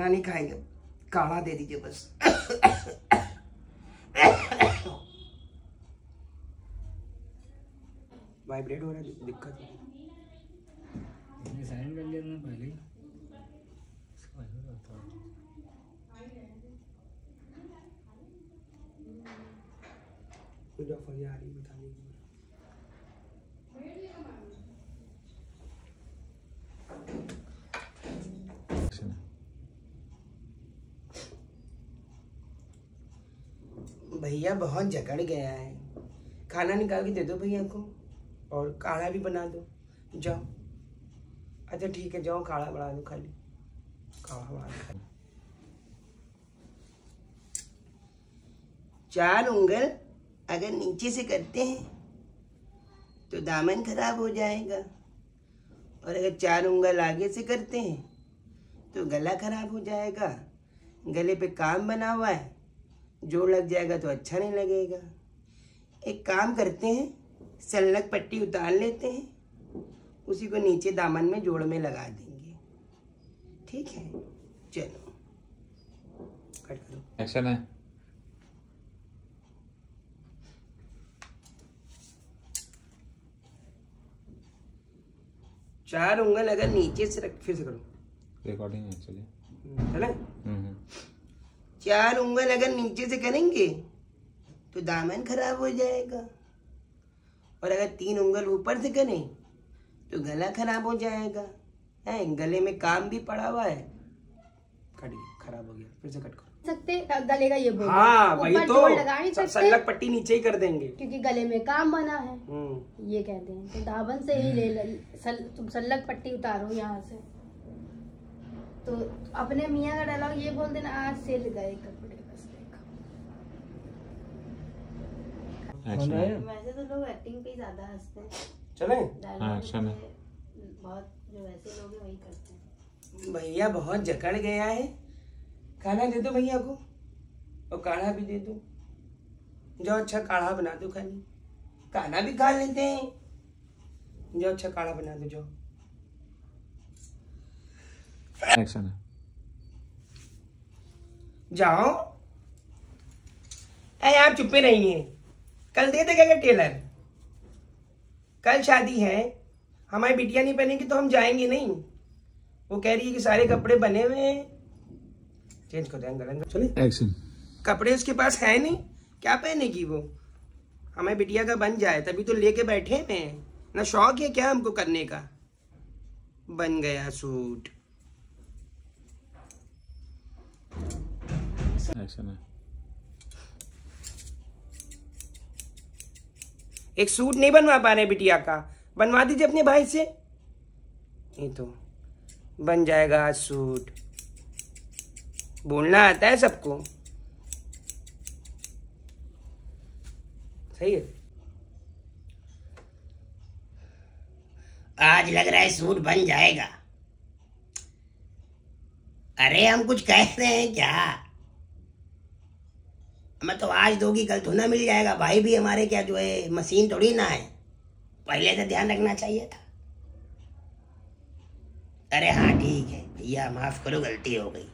खाना नहीं खाएँगे। काढ़ा दे दीजिए बस। वाइब्रेट हो रहा है दिक्कत है साइन कर लिया पहले आ रही बताने की भैया बहुत जकड़ गया है। खाना निकाल के दे दो भैया को और काढ़ा भी बना दो। जाओ। अच्छा ठीक है, जाओ, काढ़ा बना दो खाली। काढ़ा बना दो खाली। चार उंगल अगर नीचे से करते हैं तो दामन खराब हो जाएगा। और अगर चार उंगल आगे से करते हैं तो गला खराब हो जाएगा। गले पे काम बना हुआ है। जोड़ लग जाएगा तो अच्छा नहीं लगेगा। एक काम करते हैं सल्लक पट्टी उतार लेते हैं उसी को नीचे दामन में जोड़ में लगा देंगे। ठीक है? चलो। कट करो। एक्शन है चार उंगल अगर नीचे से रख फिर से करो। रिकॉर्डिंग है चलिए। चले हम्म। चार उंगल अगर नीचे से करेंगे तो दामन खराब हो जाएगा। और अगर तीन उंगल ऊपर से करें तो गला खराब हो जाएगा। है गले में काम भी पड़ा हुआ है। कट गया खराब हो गया फिर से कट करो। सकते गले का ये हाँ वही ऊपर तो। सल्लक पट्टी नीचे ही कर देंगे। क्योंकि गले में काम बना है। हम्म। ये कहते हैं तो दामन से ही ले ल- सल, तुम सल्लक पट्टी उतारो यहाँ से। तो अपने मियाँ का डायलॉग ये बोल देना आज सिल गए कपड़े बस देखो। एक्शन वैसे तो लोग एक्टिंग पे ज़्यादा हँसते हैं। चले? हाँ, अच्छा ना। पे बहुत जो वैसे लोग हैं वही करते हैं। भैया बहुत जकड़ गया है। खाना दे दो भैया को और काढ़ा भी दे दो। जो अच्छा काढ़ा बना दो खाली। खाना भी खा लेते हैं। जो अच्छा काढ़ा बना दो जो एक्शन है जाओ। अरे आप चुप्पे नहीं है कल दे देगा क्या टेलर। कल शादी है। हमारी बिटिया नहीं पहनेगी तो हम जाएँगे नहीं। वो कह रही है कि सारे कपड़े बने हुए हैं। चेंज कर देंगे चले एक्शन कपड़े उसके पास है नहीं। क्या पहनेगी वो? हमारी बिटिया का बन जाए तभी तो लेके बैठे हैं। ना शौक है क्या हमको करने का? बन गया सूट। एक्शन है। एक सूट नहीं बनवा पा रहे बिटिया का। बनवा दीजिए अपने भाई से। ये तो बन जाएगा सूट। बोलना आता है सबको। सही है? आज लग रहा है सूट बन जाएगा। अरे हम कुछ कह रहे हैं क्या? मैं तो आज दोगी, कल धुना मिल जाएगा। भाई भी हमारे क्या जो है, मशीन थोड़ी ना है। पहले से ध्यान रखना चाहिए था। अरे हाँ ठीक है। भैया, माफ़ करो, गलती हो गई।